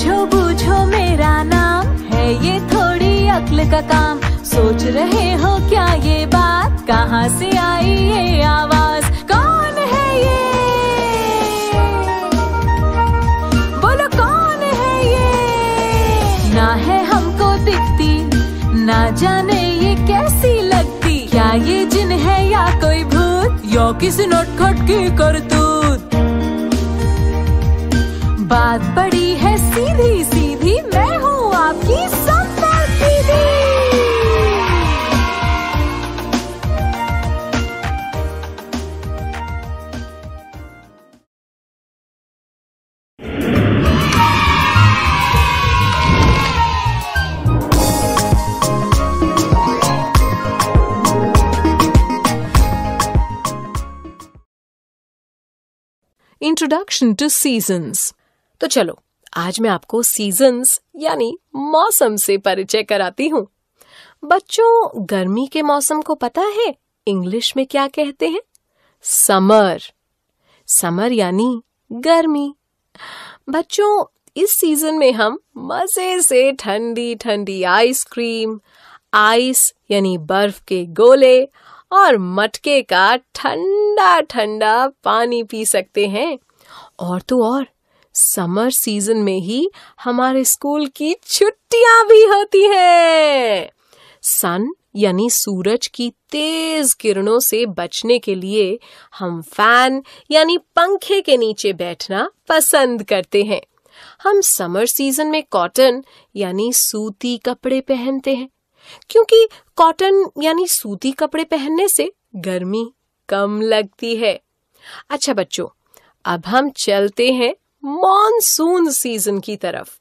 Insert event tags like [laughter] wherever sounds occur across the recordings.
पूछो पूछो मेरा नाम है ये थोड़ी अक्ल का काम। सोच रहे हो क्या ये बात? कहाँ से आई ये आवाज़? कौन है ये? बोलो, कौन है ये? ना है हमको दिखती, ना जाने ये कैसी लगती। क्या ये जिन है या कोई भूत? या किसी नटखट की करतूत? बात बड़ी है सीधी सीधी। मैं हूँ आपकी इंट्रोडक्शन टू सीजन्स तो चलो, आज मैं आपको सीजन्स यानी मौसम से परिचय कराती हूँ। बच्चों, गर्मी के मौसम को पता है? इंग्लिश में क्या कहते हैं? समर समर यानी गर्मी। बच्चों, इस सीज़न में हम मज़े से ठंडी ठंडी आइसक्रीम आइस यानी बर्फ़ के गोले और मटके का ठंडा ठंडा पानी पी सकते हैं। और तो और समर सीज़न में ही हमारे स्कूल की छुट्टियाँ भी होती हैं। सन यानी सूरज की तेज किरणों से बचने के लिए हम फ़ैन यानी पंखे के नीचे बैठना पसंद करते हैं। हम समर सीज़न में कॉटन यानी सूती कपड़े पहनते हैं, क्योंकि कॉटन यानी सूती कपड़े पहनने से गर्मी कम लगती है। अच्छा बच्चों, अब हम चलते हैं मॉनसून सीज़न की तरफ़।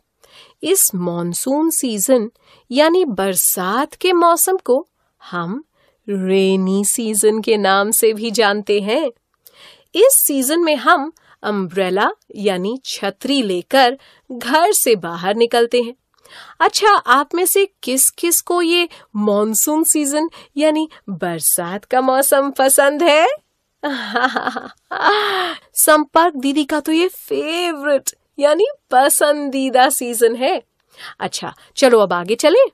इस मॉनसून सीज़न, यानी बरसात के मौसम को हम रेनी सीज़न के नाम से भी जानते हैं। इस सीज़न में हम अम्ब्रेला, यानी छतरी लेकर घर से बाहर निकलते हैं। अच्छा आप में से किस किस को ये मॉनसून सीज़न, यानी बरसात का मौसम पसंद है? [laughs] संपर्क दीदी का तो ये फेवरेट यानी पसंदीदा सीज़न है। अच्छा चलो अब आगे चले।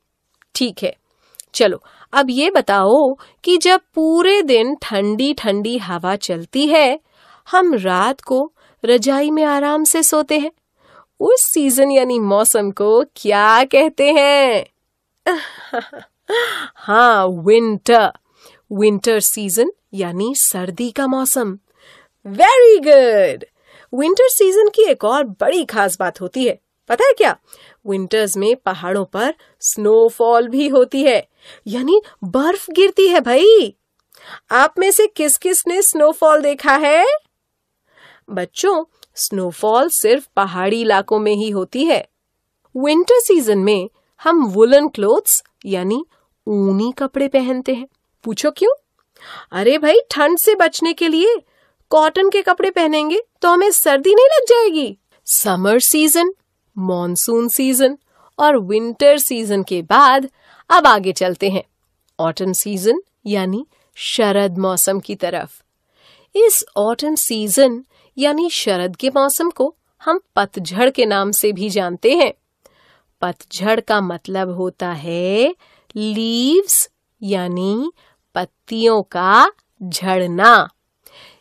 ठीक है। चलो, अब ये बताओ कि जब पूरे दिन ठंडी ठंडी हवा चलती है, हम रात को रजाई में आराम से सोते हैं। उस सीज़न यानी मौसम को क्या कहते हैं? [laughs] हाँ विंटर विंटर सीज़न यानी सर्दी का मौसम। वेरी गुड विंटर सीज़न की एक और बड़ी खास बात होती है। पता है क्या? विंटर्स में पहाड़ों पर स्नोफॉल भी होती है। यानी बर्फ़ गिरती है भाई। आप में से किस किस ने स्नोफॉल देखा है? बच्चों स्नोफॉल सिर्फ़ पहाड़ी इलाकों में ही होती है। विंटर सीज़न में हम वुलन क्लोथ्स यानी ऊनी कपड़े पहनते हैं। पूछो क्यों? अरे भाई, ठंड से बचने के लिए कॉटन के कपड़े पहनेंगे तो हमें सर्दी नहीं लग जाएगी। समर सीज़न मॉनसून सीज़न और विंटर सीज़न के बाद अब आगे चलते हैं। ऑटम सीज़न यानी शरद मौसम की तरफ़। इस ऑटम सीज़न यानी शरद के मौसम को हम पतझड़ के नाम से भी जानते हैं। पतझड़ का मतलब होता है लीव्स यानी पत्तियों का झड़ना।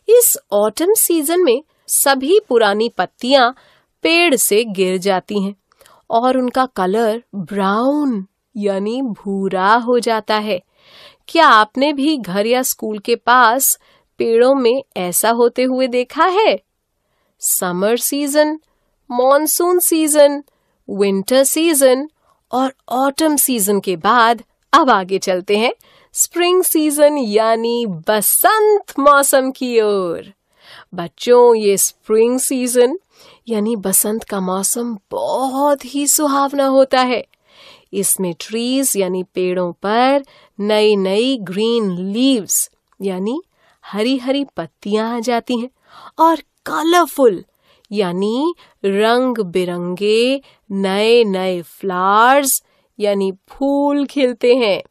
इस ऑटम सीज़न में सभी पुरानी पत्तियाँ पेड़ से गिर जाती हैं और उनका कलर ब्राउन यानी भूरा हो जाता है। क्या आपने भी घर या स्कूल के पास पेड़ों में ऐसा होते हुए देखा है? Summer season monsoon season winter season और ऑटम सीज़न के बाद अब आगे चलते हैं। स्प्रिंग सीज़न यानी बसंत मौसम की ओर। बच्चों, ये स्प्रिंग सीज़न यानी बसंत का मौसम बहुत ही सुहावना होता है। इसमें ट्रीज यानी पेड़ों पर नई नई ग्रीन लीव्स यानी हरी हरी पत्तियाँ आ जाती हैं, और कलरफुल यानी रंग बिरंगे नए नए फ्लावर्स यानी फूल खिलते हैं।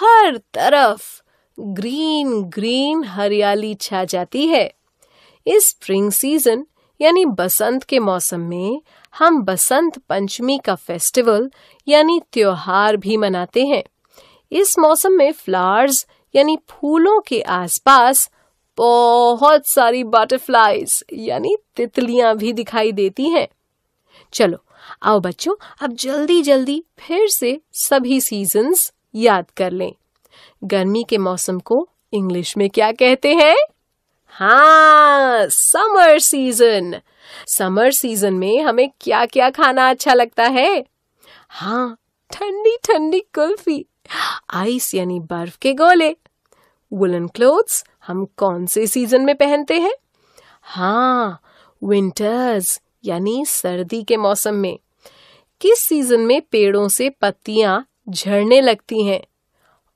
हर तरफ़ ग्रीन ग्रीन हरियाली छा जाती है। इस स्प्रिंग सीज़न यानी बसंत के मौसम में, हम बसंत पंचमी का फेस्टिवल यानी त्योहार भी मनाते हैं। इस मौसम में फ्लावर्स यानी फूलों के आसपास बहुत सारी बटरफ्लाईज यानी तितलियाँ भी दिखाई देती हैं। चलो, आओ बच्चों, अब जल्दी जल्दी फिर से सभी सीजन्स याद कर लें। गर्मी के मौसम को इंग्लिश में क्या कहते हैं? हाँ समर सीज़न समर सीज़न में हमें क्या क्या खाना अच्छा लगता है? हाँ ठंडी ठंडी कुल्फी आइस यानी बर्फ़ के गोले। वुलन क्लोथ्स हम कौन से सीज़न में पहनते हैं? हाँ विंटर्स यानी सर्दी के मौसम में। किस सीज़न में पेड़ों से पत्तियाँ झड़ने लगती हैं।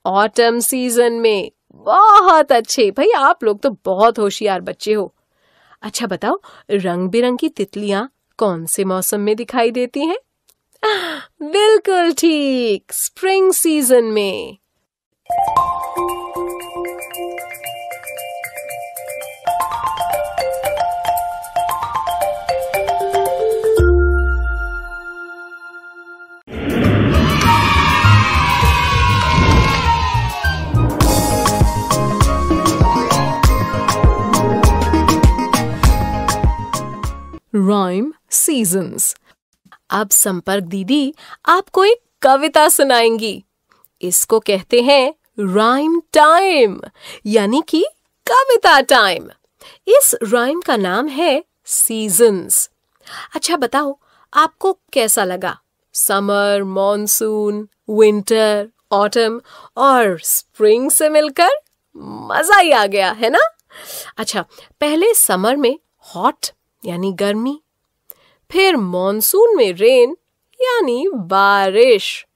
ऑटम सीज़न में बहुत अच्छे। भाई, आप लोग तो बहुत होशियार बच्चे हो। अच्छा बताओ रंग बिरंगी तितलियाँ कौन से मौसम में दिखाई देती हैं? बिल्कुल ठीक स्प्रिंग सीज़न में। राइम सीजन्स अब संपर्क दीदी आपको एक कविता सुनाएँगी। इसको कहते हैं राइम टाइम यानी कि कविता टाइम इस राइम का नाम है सीजन्स अच्छा बताओ, आपको कैसा लगा? समर मॉनसून विंटर ऑटम और स्प्रिंग से मिलकर मज़ा ही आ गया, है ना? अच्छा पहले समर में हॉट यानी गर्मी, फिर मॉनसून में रेन यानी बारिश।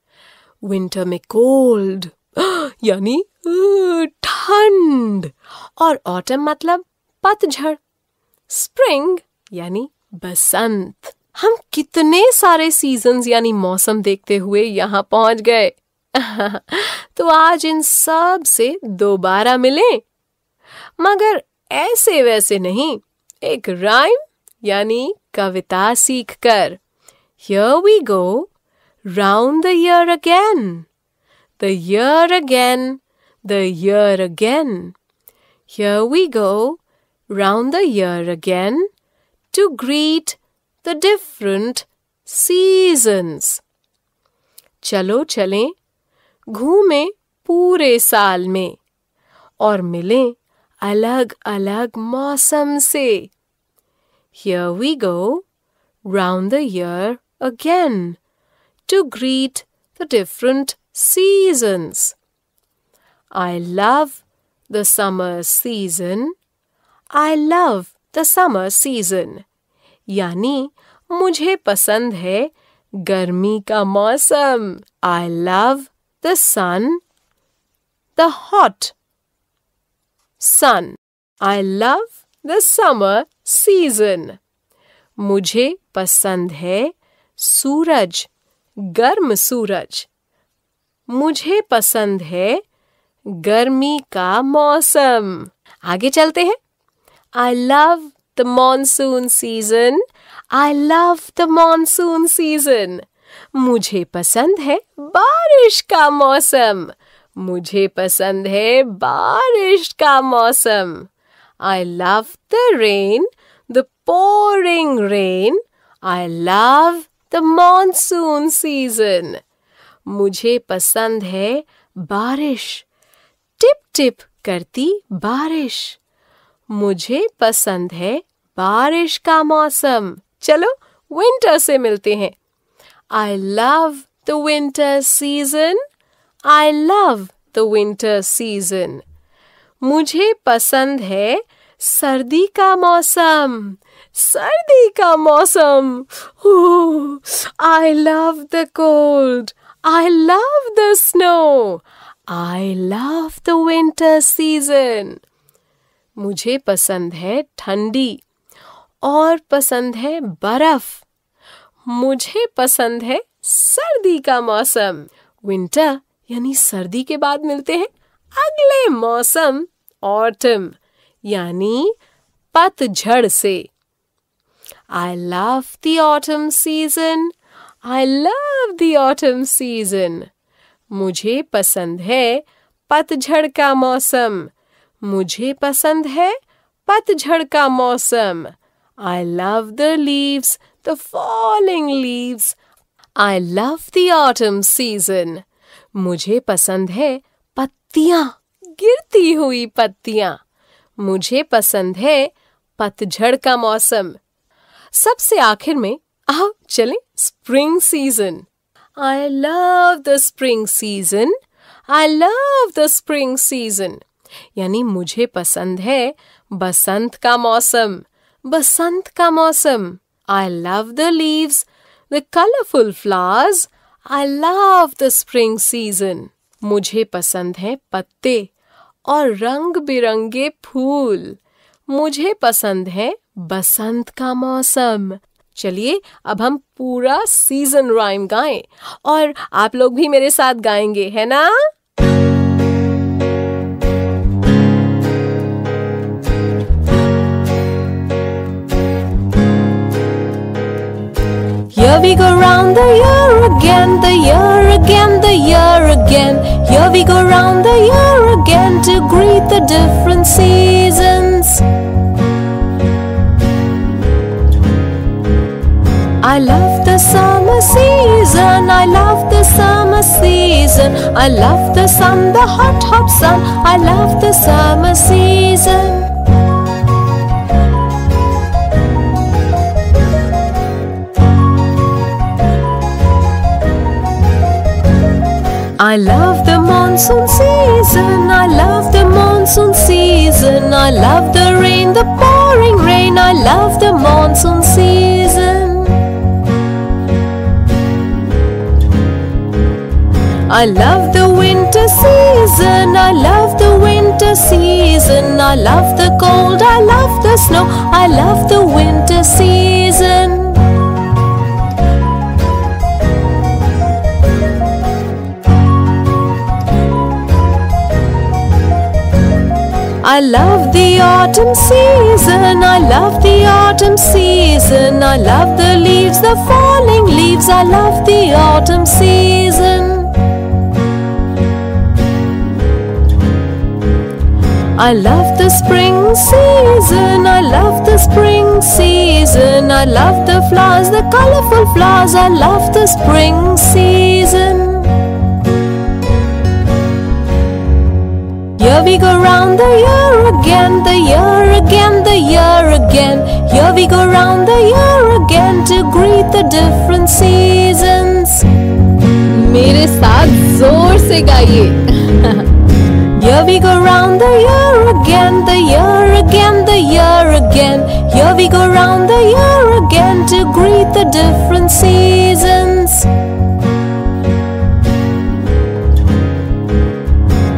विंटर में कोल्ड [gasps] यानी ठंड। और ऑटम मतलब पतझड़। स्प्रिंग यानी बसंत। हम कितने सारे सीजन्स यानी मौसम देखते हुए यहाँ पहुँच गए। [laughs] तो आज इन सबसे दोबारा मिले। मगर ऐसे वैसे नहीं, एक राइम यानी कविता सीख कर Here we go, round the year again. The year again, the year again. Here we go, round the year again, to greet the different seasons. चलो चलें, घूमें पूरे साल में और मिलें अलग अलग मौसम से Here we go, round the year again, to greet the different seasons. I love the summer season. I love the summer season. यानी मुझे पसंद है गर्मी का मौसम I love the sun, the hot sun. I love the summer season. मुझे पसंद है सूरज, गर्म सूरज। मुझे पसंद है गर्मी का मौसम। आगे चलते हैं। I love the monsoon season I love the monsoon season मुझे पसंद है बारिश का मौसम। मुझे पसंद है बारिश का मौसम। I love the rain, the pouring rain. I love the monsoon season. मुझे पसंद है बारिश। टिप टिप करती बारिश। मुझे पसंद है बारिश का मौसम। चलो विंटर से मिलते हैं। I love the winter season I love the winter season मुझे पसंद है सर्दी का मौसम। सर्दी का मौसम। I love the cold I love the snow I love the winter season मुझे पसंद है ठंडी और पसंद है बर्फ़। मुझे पसंद है सर्दी का मौसम। विंटर यानी सर्दी के बाद मिलते हैं। अगले मौसम ऑटम यानी पतझड़ से। I love the season I love the season मुझे पसंद है पतझड़ का मौसम। मुझे पसंद है पतझड़ का मौसम। I love the leaves the falling leaves I love the season मुझे पसंद है पत्तियाँ, गिरती हुई पत्तियाँ। मुझे पसंद है पतझड़ का मौसम। सबसे आखिर में आओ चलें spring season I love the spring season I love the spring season यानी मुझे पसंद है बसंत का मौसम। बसंत का मौसम। I love the leaves the colourful flowers I love the spring season मुझे पसंद है पत्ते और रंग बिरंगे फूल। मुझे पसंद है बसंत का मौसम। चलिए, अब हम पूरा सीज़न राइम गाएँ और आप लोग भी मेरे साथ गाएँगे, है ना? Here we go round the year again, the year again, the year again. Here we go round the year again to greet the different seasons. I love the summer season, I love the summer season. I love the sun, the hot, hot sun. I love the summer season. I love the monsoon season. I love the monsoon season. I love the rain, the pouring rain. I love the monsoon season. I love the winter season. I love the winter season. I love the cold. I love the snow. I love the winter season. I love the autumn season. I love the autumn season. I love the leaves, the falling leaves. I love the autumn season. I love the spring season. I love the spring season. I love the flowers, the colorful flowers. I love the spring season. Here we go round the year again, the year again, the year again. Here we go round the year again to greet the different seasons. मेरे साथ जोर से गाइए. Here we go round the year again, the year again, the year again. Here we go round the year again to greet the different seasons.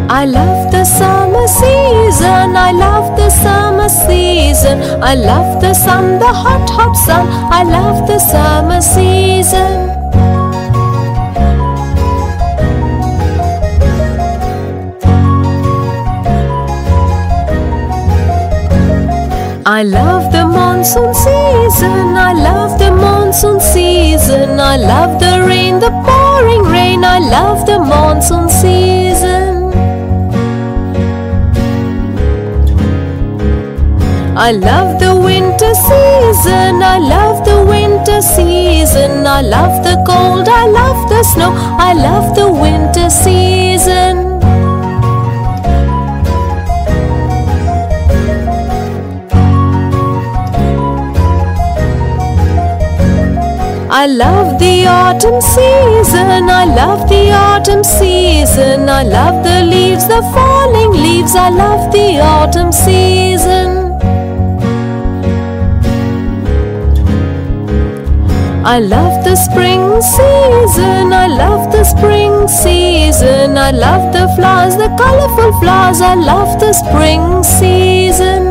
I love the summer season. I love the summer season. I love the sun, the hot, hot sun. I love the summer season. I love the monsoon season. I love the monsoon season. I love the rain, the pouring rain. I love the monsoon season. I love the winter season. I love the winter season. I love the cold. I love the snow. I love the winter season. I love the autumn season. I love the autumn season. I love the leaves, the falling leaves. I love the autumn season. I love the spring season. I love the spring season. I love the flowers, the colorful flowers. I love the spring season.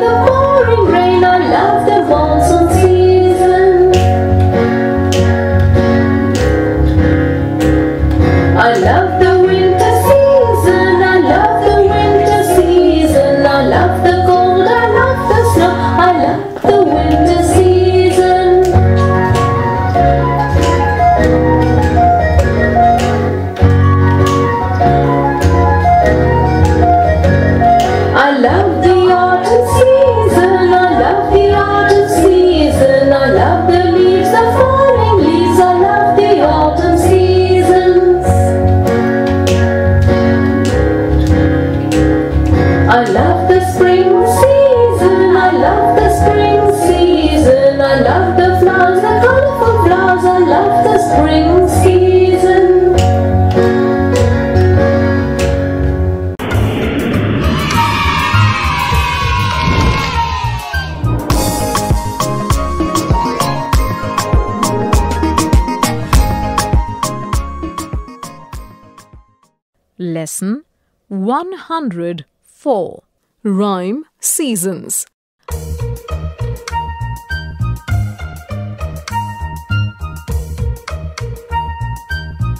The Lesson 104 Rhyme Seasons.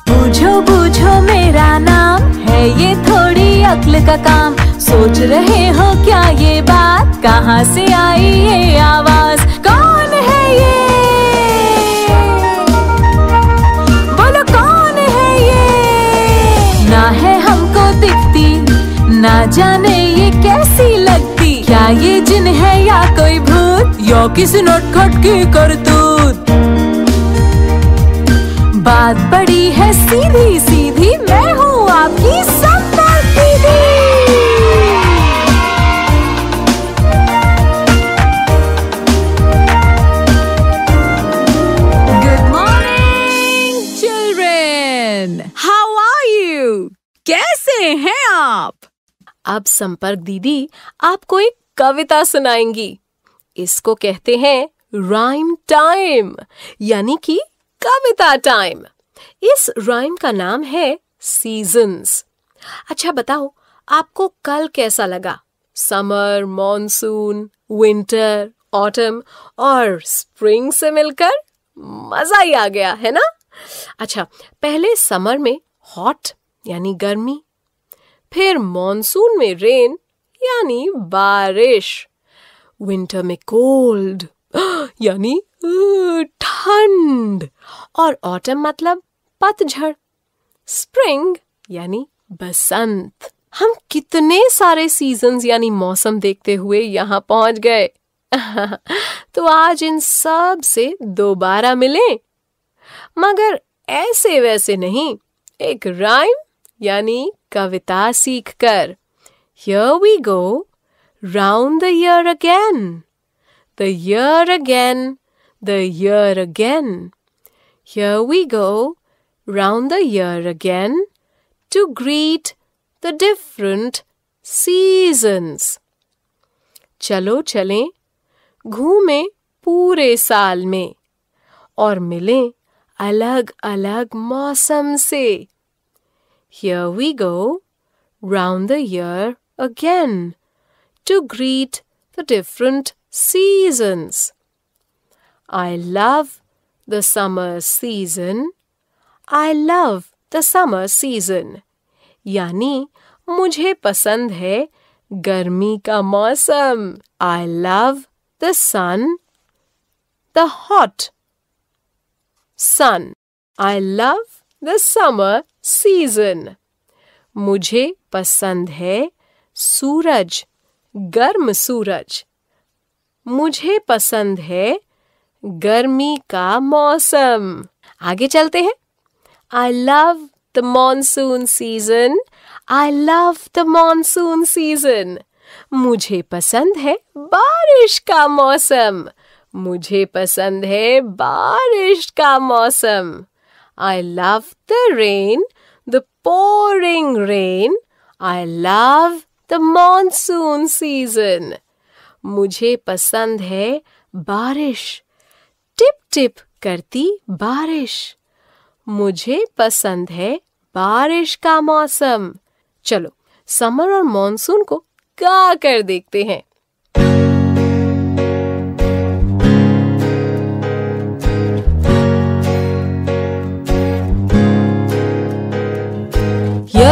बूझो बूझो मेरा नाम है ये थोड़ी अक्ल का काम। सोच रहे हो क्या ये बात? कहाँ से आई ये आवाज़? कौन है ये? ना जाने ये कैसी लगती? क्या ये जिन है या कोई भूत? या किसी नटखट की करतूत? बात बड़ी है सीधी सीधी, मैं हूँ आपकी? कैसे हैं आप? अब संपर्क दीदी, आपको एक कविता सुनाएँगी। इसको कहते हैं राइम टाइम यानी कि कविता टाइम इस राइम का नाम है सीजन्स अच्छा बताओ, आपको कल कैसा लगा? समर मॉनसून विंटर ऑटम और स्प्रिंग से मिलकर मज़ा ही आ गया, है ना? अच्छा पहले समर में हॉट यानी गर्मी फिर मॉनसून में रेन यानी बारिश। विंटर में कोल्ड [gasps] यानी ठंड। और ऑटम मतलब पतझड़। स्प्रिंग यानी बसंत। हम कितने सारे सीजन्स यानी मौसम देखते हुए यहाँ पहुँच गए। [laughs] तो आज इन सबसे दोबारा मिले। मगर ऐसे वैसे नहीं। एक राइम यानी कविता सीख कर Here we go round the year again. The year again, the year again. Here we go round the year again to greet the different seasons. चलो चलें घूमें पूरे साल में और मिलें अलग अलग मौसम से Here we go round the year again to greet the different seasons. I love the summer season. I love the summer season. यानी मुझे पसंद है गर्मी का मौसम I love the sun, the hot sun. I love the summer Season. मुझे पसंद है सूरज, गर्म सूरज। मुझे पसंद है गर्मी का मौसम। आगे चलते हैं। I love the monsoon season I love the monsoon season मुझे पसंद है बारिश का मौसम। मुझे पसंद है बारिश का मौसम। I love the rain pouring rain I love the monsoon season मुझे पसंद है बारिश। टिप टिप करती बारिश। मुझे पसंद है बारिश का मौसम। चलो, समर और मॉनसून को गा कर देखते हैं।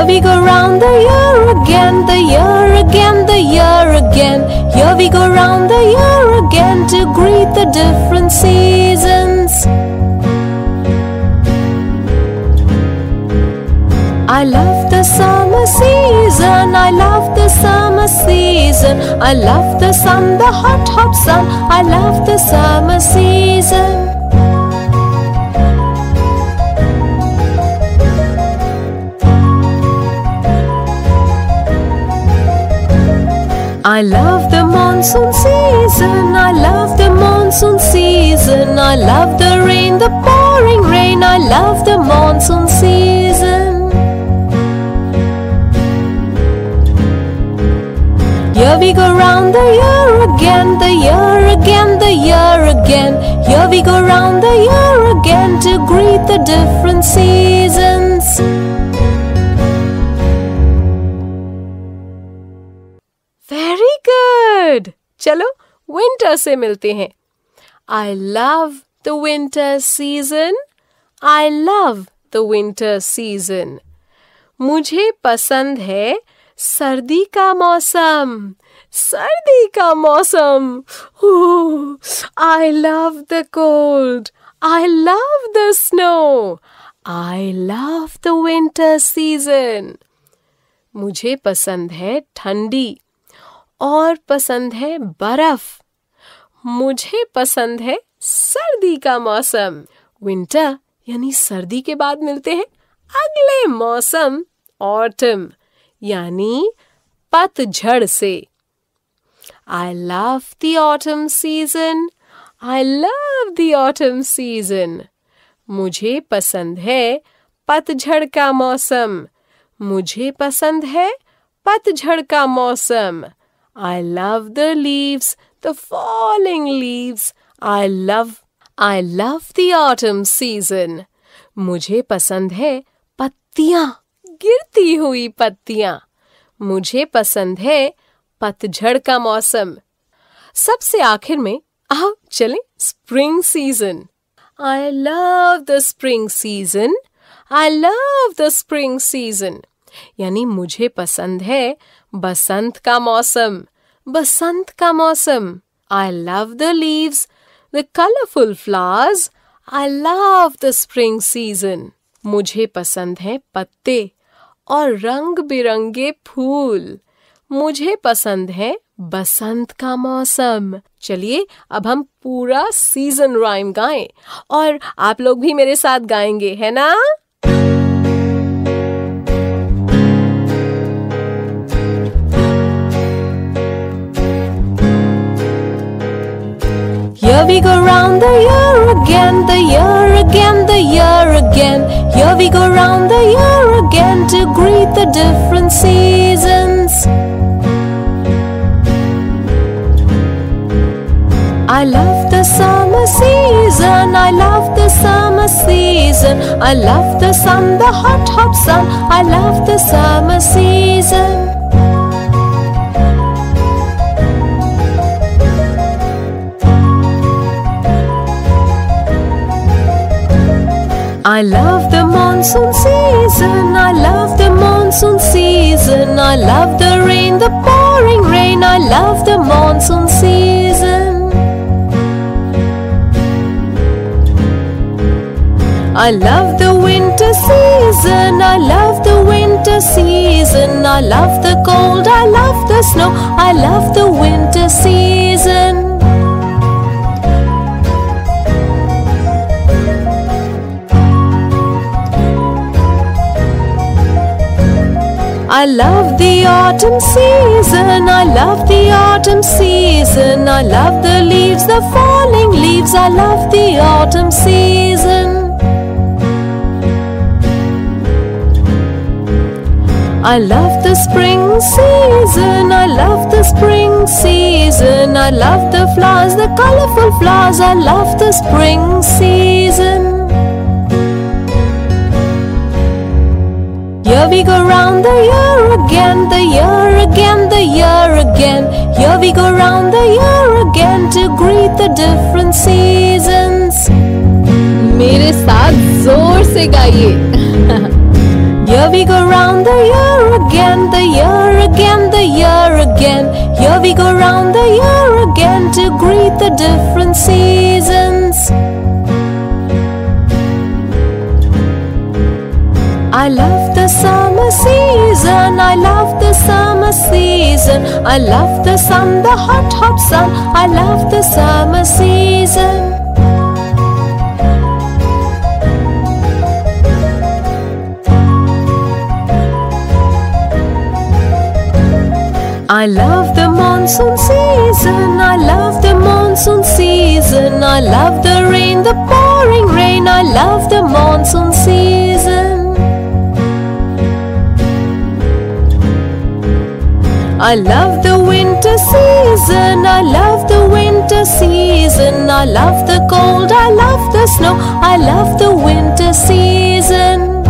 Here we go round the year again, the year again, the year again. Here we go round the year again to greet the different seasons. I love the summer season, I love the summer season. I love the sun, the hot, hot sun. I love the summer season. I love the monsoon season. I love the monsoon season. I love the rain, the pouring rain. I love the monsoon season. Here we go round the year again, the year again, the year again. Here we go round the year again to greet the different seasons. चलो winter से मिलते हैं। I love the winter season I love the winter season मुझे पसंद है सर्दी का मौसम। सर्दी का मौसम। I love the cold I love the snow I love the winter season मुझे पसंद है ठंडी। और पसंद है बर्फ़। मुझे पसंद है सर्दी का मौसम। विंटर यानी सर्दी के बाद मिलते हैं अगले मौसम, ऑटम, यानी पतझड़ से। I love the autumn season I love the autumn season मुझे पसंद है पतझड़ का मौसम। मुझे पसंद है पतझड़ का मौसम। I love the leaves, the falling leaves. I love, I love the autumn season. मुझे पसंद है पत्तियां गिरती हुई पत्तियां मुझे पसंद है पतझड़ का मौसम सबसे आखिर में आओ चले spring season I love the spring season I love the spring season यानी मुझे पसंद है बसंत का मौसम, बसंत का मौसम। I love the leaves the colourful flowers I love the spring season मुझे पसंद है पत्ते और रंग बिरंगे फूल। मुझे पसंद है बसंत का मौसम। चलिए, अब हम पूरा सीज़न राइम गाएँ और आप लोग भी मेरे साथ गाएँगे, है ना? Here we go round the year again, the year again, the year again. Here we go round the year again to greet the different seasons. I love the summer season, I love the summer season. I love the sun, the hot, hot sun. I love the summer season. I love the monsoon season. I love the monsoon season. I love the rain, the pouring rain. I love the monsoon season. I love the winter season. I love the winter season. I love the cold. I love the snow. I love the winter season. I love the autumn season, I love the autumn season, I love the leaves, the falling leaves, I love the autumn season. I love the spring season, I love the spring season, I love the flowers, the colorful flowers, I love the spring season. Here we go round the year again, the year again, the year again. Here we go round the year again to greet the different seasons. मेरे साथ जोर से गाइए Here we go round the year again, the year again, the year again. Here we go round the year again to greet the different seasons. I love the summer season, I love the summer season. I love the sun, the hot, hot sun. I love the summer season. I love the monsoon season. I love the monsoon season. I love the rain, the pouring rain. I love the monsoon season. I love the winter season. I love the winter season. I love the cold. I love the snow. I love the winter season.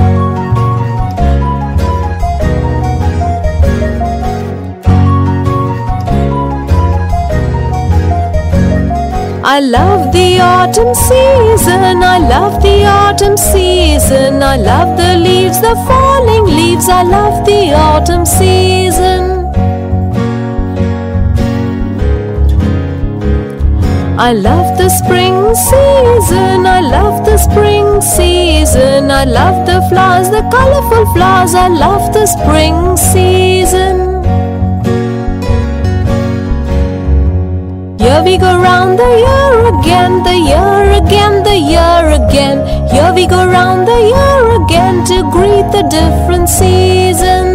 I love the autumn season. I love the autumn season. I love the leaves, the falling leaves. I love the autumn season. I love the spring season. I love the spring season. I love the flowers, the colorful flowers. I love the spring season. Here we go round the year again, the year again, the year again. Here we go round the year again to greet the different seasons.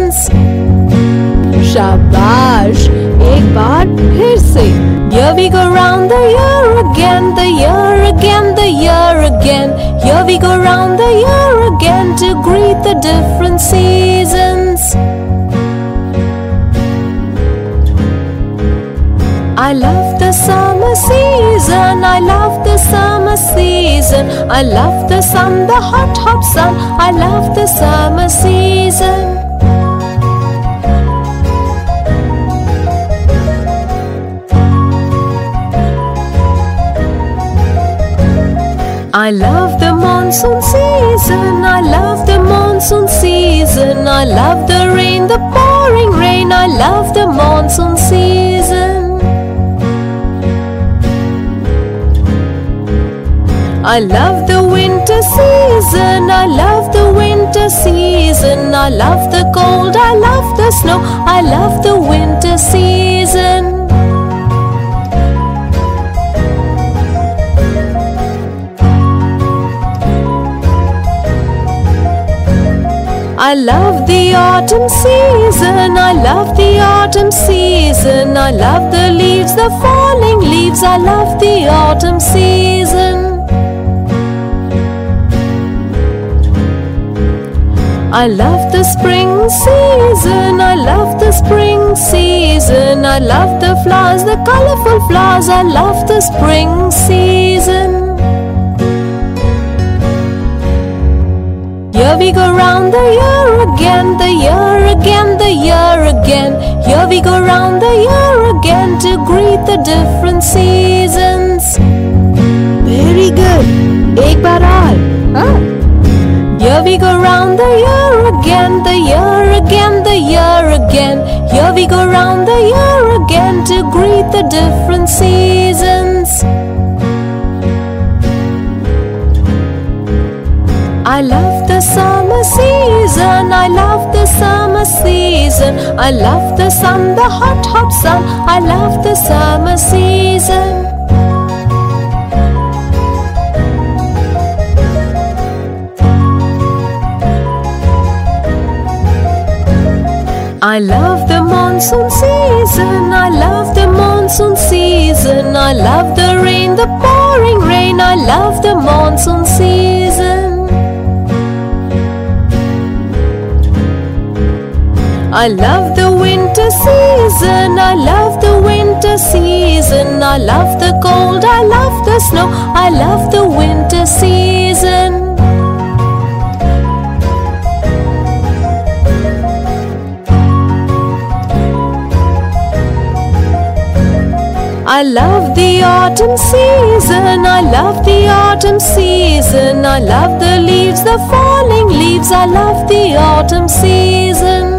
शाबाश एक बार फिर से Here we go round the year again, the year again, the year again. Here we go round the year again to greet the different seasons. I love the summer season. I love the summer season. I love the sun, the hot, hot sun. I love the summer season. I love the monsoon season. I love the monsoon season. I love the rain, the pouring rain. I love the monsoon season. I love the winter season. I love the winter season. I love the cold. I love the snow. I love the winter season. I love the autumn season. I love the autumn season. I love the leaves, the falling leaves. I love the autumn season. I love the spring season. I love the spring season. I love the flowers, the colorful flowers. I love the spring season. Here we go round the year again, the year again, the year again. Here we go round the year again to greet the different seasons. Very good. Ek baar aur. Here we go round the year again, the year again, the year again. Here we go round the year again to greet the different seasons. I love summer season. I love the summer season. I love the sun, the hot, hot sun. I love the summer season. I love the monsoon season. I love the monsoon season. I love the rain, the pouring rain. I love the monsoon season. I love the winter season. I love the winter season. I love the cold. I love the snow. I love the winter season. I love the autumn season. I love the autumn season. I love the leaves, the falling leaves. I love the autumn season.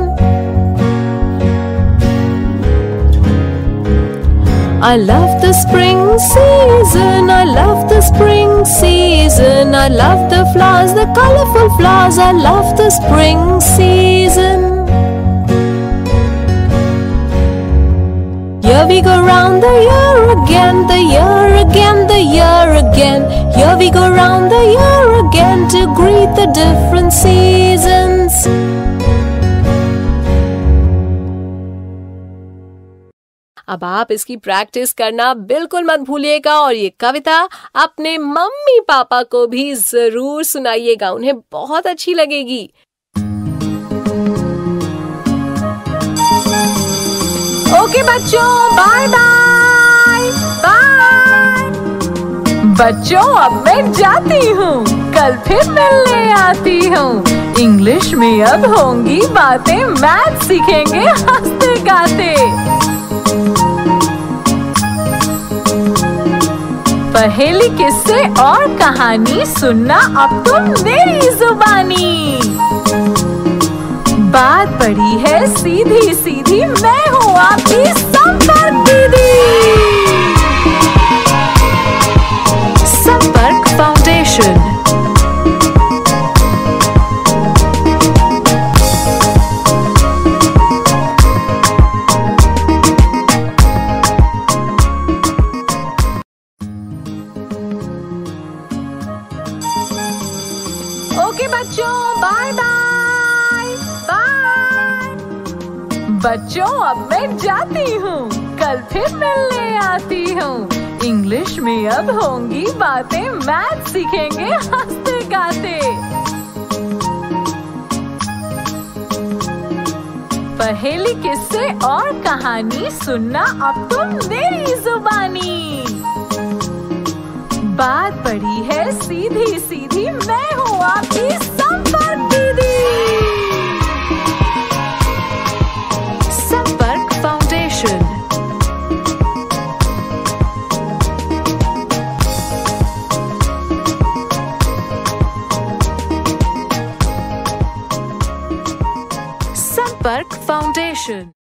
I love the spring season. I love the spring season. I love the flowers, the colorful flowers. I love the spring season. Here we go round the year again, the year again, the year again. Here we go round the year again to greet the different seasons. अब आप इसकी practice करना बिल्कुल मत भूलिएगा और ये कविता अपने मम्मी पापा को भी ज़रूर सुनाइएगा। उन्हें बहुत अच्छी लगेगी। ओके बच्चों, बाय बाय बाय। बच्चों, अब मैं जाती हूँ। कल फिर मिलने आती हूँ। इंग्लिश में अब होंगी बातें, मैथ सीखेंगे हँसते गाते पहेली किस्से और कहानी सुनना अब तुम मेरी जुबानी। बात बड़ी है सीधी सीधी, मैं हूँ आपकी संपर्क दीदी। संपर्क फाउंडेशन। बच्चों, अब मैं जाती हूँ। कल फिर मिलने आती हूँ। इंग्लिश में अब होंगी बातें, मैथ सीखेंगे हँसते गाते। पहेली किस्से और कहानी सुनना अब तुम मेरी जुबानी। बात बड़ी है सीधी सीधी मैं हूँ आपकी Sampark Foundation.